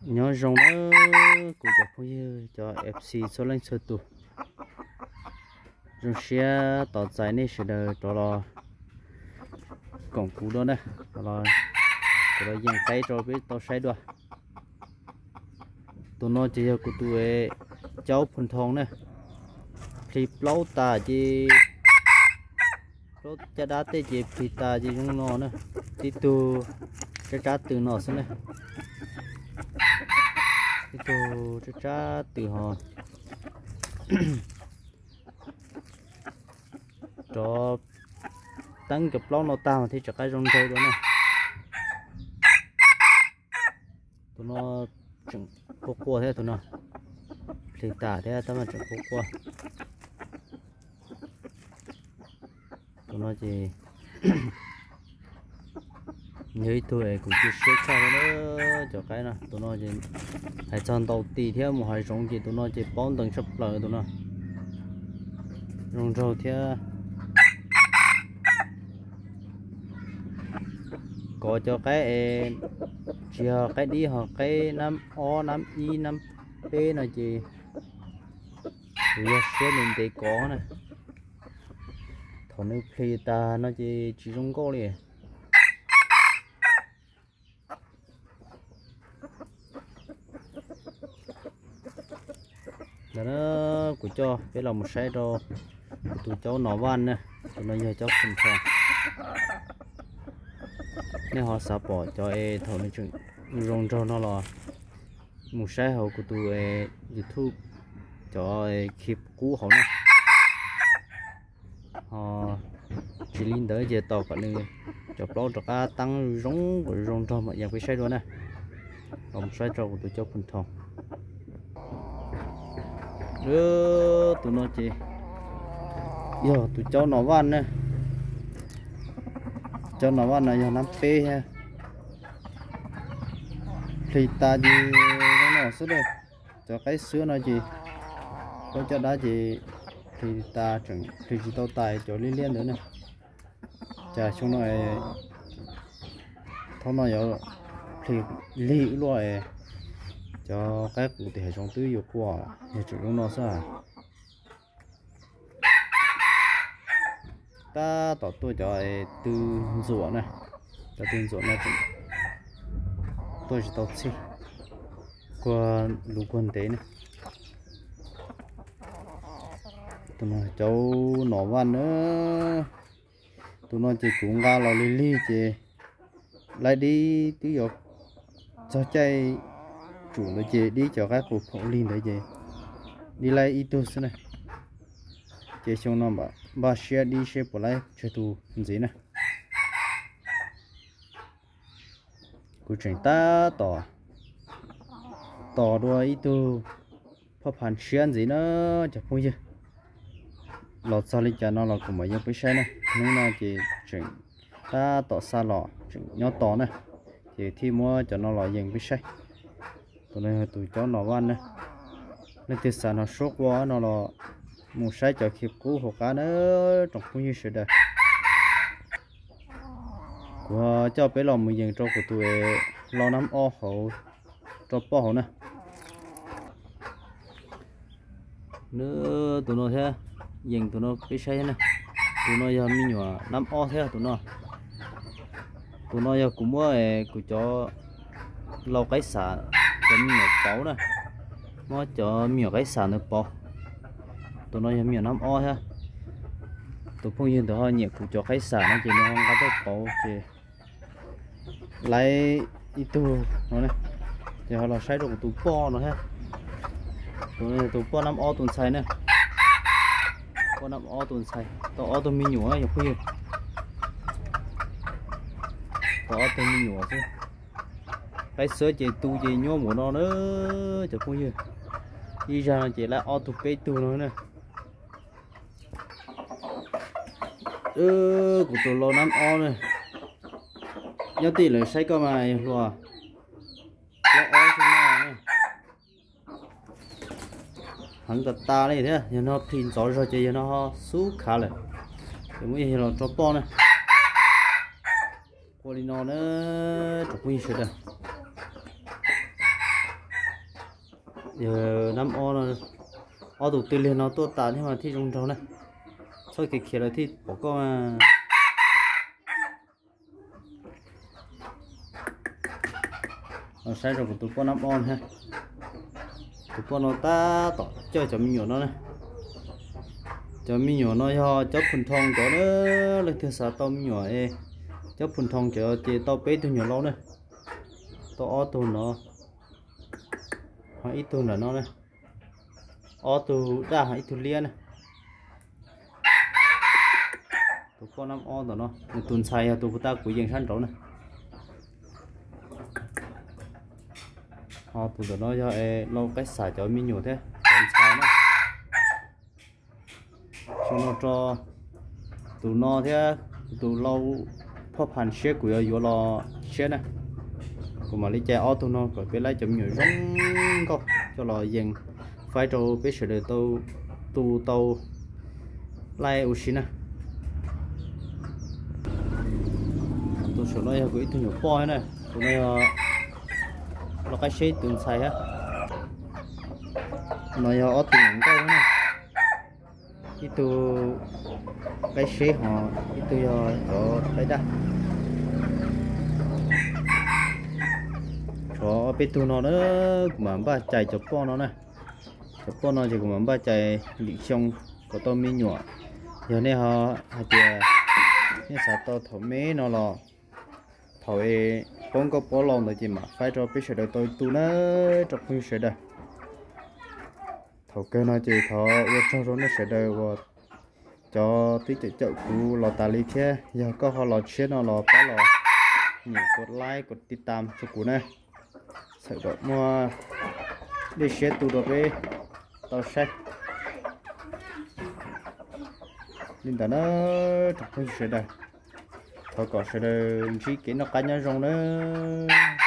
nhớ rồng nó cụ cho phụ cho FC số lên số tụ rồi xe tỏ giải này sẽ được cho lo cổng cú đó nè cho lo cho lo dừng tay cho biết tao sai được tụi nó chỉ của tụi cháu phần thong nè. Thì lâu ta chỉ lâu cha đã tê chỉ thì ta chỉ chúng nó nè. Tí tu cha cha từ nó xuống nè tí tu cha cha từ họ cho tăng cái lâu nó ta mà thì cho cái rong chơi đó này, tụi nó chẳng cô cua thế tụi nó. Thì tả thế tao mà chẳng cô cua. Tụi nó chỉ người tôi cũng chưa xếp cho nó cho cái nào, tụi nó chỉ hãy chọn đầu tì theo một hai giống gì tụi nó chỉ bón từng sắp lời tụi nó. Rong rau theo có cho cái chỉ cái đi học cái năm o, năm y năm p là gì thì sẽ mình để có này thằng nó khi ta nó chỉ chỉ trong cô liền. Đó nó của cho, cái lòng một sai đồ tụi cháu nó van nè. Tụi nó nhờ cháu cùng thằng nên họ sắp bỏ cho e thầu nó chuyện rong cho nó là một sai hậu của tụi e youtube cho e kịp cú họ nè. Họ chỉ linh tới giờ tàu cả nên cho bao cho cá tăng rong rong cho mọi nhà cái sai đồ nè. Lòng sai đồ của tụi cháu cùng thằng đưa tụi nó chị giờ tụi cháu nó van nè. Cho nó vào này năm p ha thì ta gì nó nọ xuống đây cho cái sữa nó gì có cho đá gì thì ta chẳng thì chỉ tao tài cho liên liên nữa nè. Chả chúng nó thôi nó giờ thì lì loại cho các cụ thể trong tư dục của nhà chủ nó sao ta tỏ tôi cho từ ruộng này cho từ ruộng này cũng tôi chỉ tao xí qua lũ quân tế này. Tụi nó cháu nó văn nữa. Tụi nó chỉ cũng ga lò lì lì, chỉ lại đi tí dục, cho chạy chủ nó chế đi cho các cuộc phẫu linh đấy chế đi lại ít tôi này. Chế xong nó bảo, bà xe đi xe bỏ lại cho tù gì nè cụ chuyển ta tỏ tỏ đua ít tu pháp hành xe gì nó chả phun chứ. Lọt sao lên cho nó là cũng mấy cái xe này. Nên là chỉ chuyển ta tỏ xa lọ chuyển nhỏ tỏ này. Thì thi mua cho nó là dừng cái xe tụi này tụi cháu nó ăn nè. Nên từ sáng nó sốt quá, nó là một sai cho kịp cũ hồ cá nữa trong cũng như sự đời của cho bé lòng mình dành cho của tụi lo nắm o hậu cho bò hậu nè. Nữa tụi nó thế, dành tụi nó bé sai nè. Tụi nó giờ mình nhỏ nắm o thế tụi nó. Tụi nó giờ cũng mua của cho lâu cái sản cái mình nhỏ này mua cho mình cái cái được nữa Tôi nói nó miệng năm o ha. Tôi phong yên tôi họ nhiệt cũng cho cái sạn nó chỉ nó không có được cổ chỉ lấy ít tu nó này. Thì họ là sai được tụi po nó ha. Tôi này tụi po năm o tuần sai nè. Po năm o tuần sai. tụi o tôi mi nhủ ấy nhiều khi tụi o tôi mi nhủ chứ cái sữa chỉ tu chỉ nhô mũ nó nữa cho phong như đi ra chỉ là auto pay tu nó nè. Ừ của tôi lo năm o này nhớ tỷ lệ say cơ mà lùa. Lo o xem nào này hắn cả ta đây thế, giờ nó thìn gió rồi chứ, giờ nó sú khá là. Thì mới hiểu là cho to này qua đi nó nữa chụp nguyên sự đây giờ năm o nó o đủ tiền liền nó tốt tàn nhưng mà thi trong trong này. Sau khi kia là thi bỏ con mà. Nó sai rồi của tụi con năm on ha tụi con nó ta tỏ chơi cho mình nhổ nó này. Cho mình nhỏ nó cho cho phun thong cho nó lên thứ sáu tao mình nhỏ e cho phun thong cho chị tao bé từ nhỏ lâu này. Tao o tu nó hay ít tuần là nó này ô tu ra hay tuần liên này. Tụi con năm ô rồi nó. Tuần sai à, tụi ta cũng dành sẵn rồi này. Họ tụi nó cho e lâu cách xài cho mình nhiều thế. Tuần sai nó. Cho nó cho tụi nó thế. Tụi lâu phô hành xe của yếu lo xe này cùng mà lấy chè ô tô nó rồi biết lấy chấm nhiều rong có cho lo dừng phải cho biết sự đời tu tu tàu lai u xin à tôi sửa ờ, lại cái tôi nhiều po ờ, này tụi này nó cái xe tuần xài á. Nó giờ ô tô những cái này itu cái xe họ itu rồi ở đây đó. Petu nó đó mà ba chạy cho po nó này. Cho po nó thì cũng ba chạy bị xong có to mi nhỏ. Giờ này họ hay chưa như sao to thổ mé nó lò. Thổ e con có bỏ lòng rồi chỉ mà. Phải cho biết sự tôi tu nó trong khi sự được, thò kêu nó chỉ thổ vô trong rồi nó sẽ được và cho tí chạy chợ cú lò tà lý kia. Giờ có họ lò chết nó lò có lò. Nhiều cột like cột tít tam cho cú này sợ đợi mua đi xe tụ đồ về. Tàu xe nên ta nó thật không xe đây. Thôi có xe đây chỉ kiến nó cá nhân rong nữa.